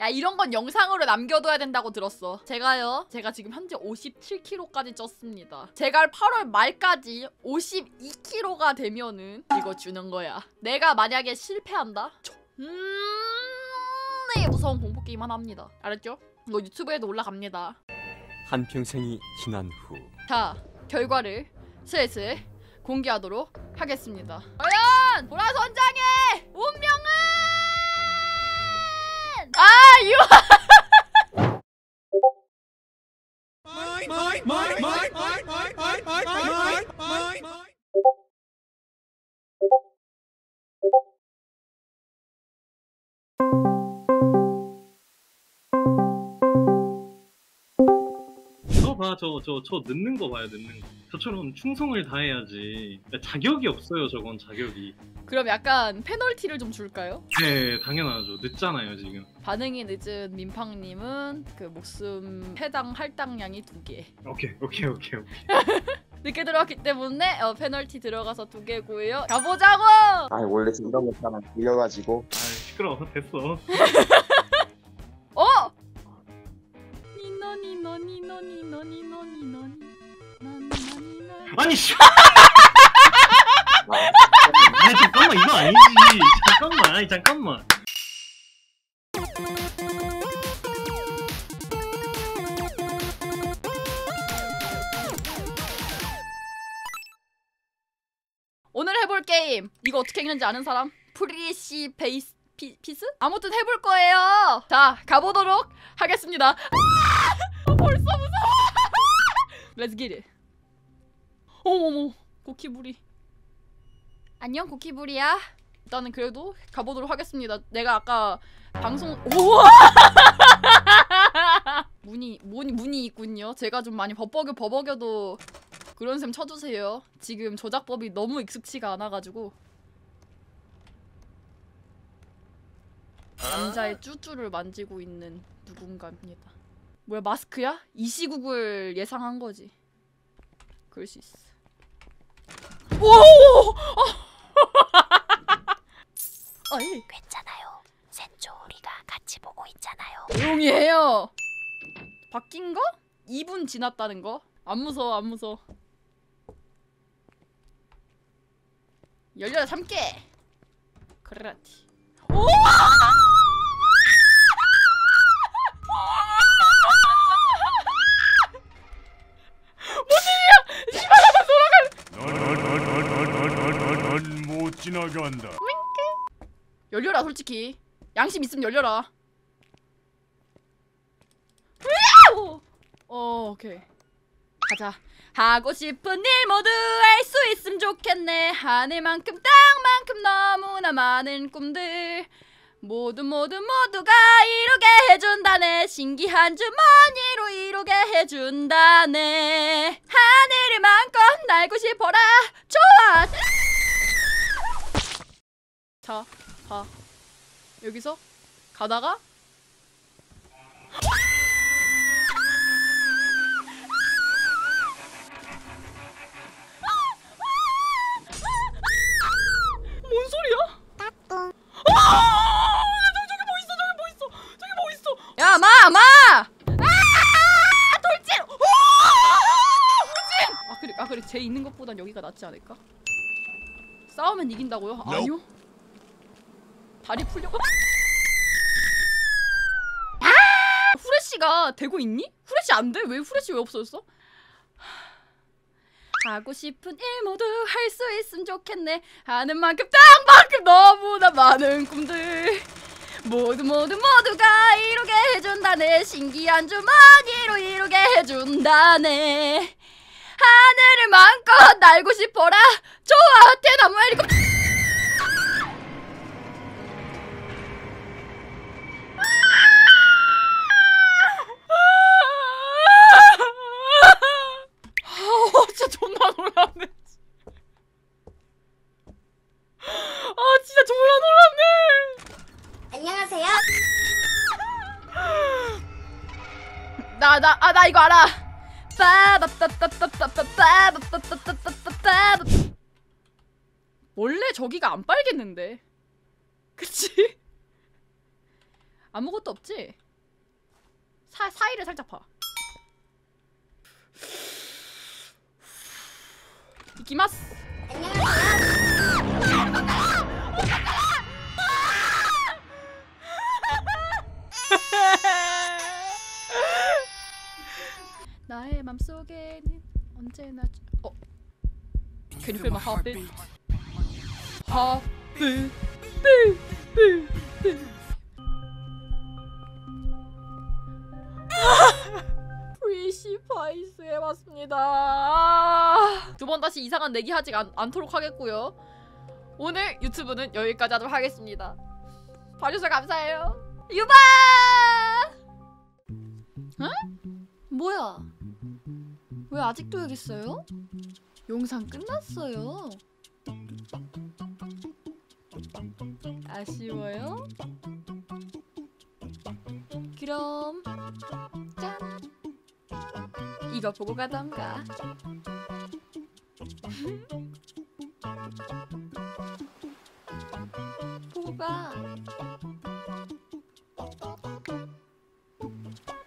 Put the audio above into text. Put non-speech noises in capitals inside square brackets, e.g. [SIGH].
야 이런 건 영상으로 남겨둬야 된다고 들었어. 제가요. 제가 지금 현재 57kg까지 쪘습니다. 제가 8월 말까지 52kg가 되면은 이거 주는 거야. 내가 만약에 실패한다. 음, 네 무서운 공포 게임 하나 합니다. 알았죠? 이거 유튜브에도 올라갑니다. 한평생이 지난 후 자 결과를 슬슬 공개하도록 하겠습니다. 과연 보라 선장의 you。 봐, 저, 저, 저 늦는 거 봐요, 늦는 거. 저처럼 충성을 다해야지. 자격이 없어요, 저건 자격이. 그럼 약간 페널티를 좀 줄까요? 네, 당연하죠. 늦잖아요, 지금. 반응이 늦은 민팡님은 그 목숨 해당 할당량이 두 개. 오케이, 오케이, 오케이, 오케이. [LAUGHS] 늦게 들어왔기 때문에 어, 페널티 들어가서 두 개고요. 가보자고! 아 원래 이런 거 하나 들려가지고 아, 시끄러워, 됐어. 어! [LAUGHS] 아니, 씨. 아, 아니, 잠깐만, 이거 아니지. 잠깐만, 아니, 잠깐만. 오늘 해볼 게임 이거 어떻게 읽는지 아는 사람? 프리시 베이스 피, 피스? 아무튼 해볼 거예요. 자 가보도록 하겠습니다. 아! 벌써 무서워. [LAUGHS] Let's get it. 어머머 고키부리. 안녕 고키부리야. 일단은 그래도 가보도록 하겠습니다. 내가 아까 방송 우와 문이 문이 문이 있군요. 제가 좀 많이 버벅여 버벅여도 그런 셈 쳐주세요. 지금 조작법이 너무 익숙치가 않아가지고 남자의 쭈쭈를 만지고 있는 누군가입니다. 뭐야 마스크야? 이 시국을 예상한 거지. 그럴 수 있어. 오! [LAUGHS] 아이 괜찮아요. 센조 우리가 같이 보고 있잖아요. 조용히 해요. 바뀐 거? 2분 지났다는 거? 안 무서워 안 무서워. 열려라 참깨. 그라티. 오! 열려라 솔직히. 양심 있으면 열려라. 어 오케이. 가자. 하고 싶은 일 모두 할 수 있으면 좋겠네. 하늘만큼 땅만큼 너무나 많은 꿈들. 모두 모두 모두가 이루게 해준다네. 신기한 주머니로 이루게 해준다네. 하늘을 마음껏 날고 싶어라. 좋아. 자, 봐. 여기서 가다가 뭔 소리야? 아! 저기 저기 뭐 있어? 저기 뭐 있어? 저기 뭐 있어? 야, 마, 마! 아! 돌진! 오! 돌진! 아 그래, 아 그래. 쟤 있는 것보단 여기가 낫지 않을까? 싸우면 이긴다고요? 아니요. 다리 풀려. 아! 후레쉬가 되고 있니? 후레쉬 안 돼? 왜 후레쉬 왜 없어졌어? 하고 싶은 일 모두 할 수 있으면 좋겠네 하는 만큼 땅만큼 너무나 많은 꿈들 모두 모두 모두가 이루게 해준다네 신기한 주머니로 이루게 해준다네 하늘을 마음껏 날고 싶어라 좋아 대나무 헬리콥터 나 나 아 나 이거 알아. 원래 저기가 안 빨겠는데. 그치? 아무것도 없지? 사, 사이를 살짝 봐. 이기마스! 안녕 나의 맘속에는 언제나 주- 어? Can you feel my heartbeat? Heartbeat. [LAUGHS] beat beat beat 프리시파이스에 왔습니다. 두 번 다시 이상한 내기 하지 않, 않도록 하겠고요. 오늘 유튜브는 여기까지 하도록 하겠습니다. 봐주셔서 감사해요. 유바! 응? 뭐야 왜 아직도 여기 있어요? 영상 끝났어요. 아쉬워요? 그럼 짠 이거 보고 가던가. [LAUGHS] 보고 가.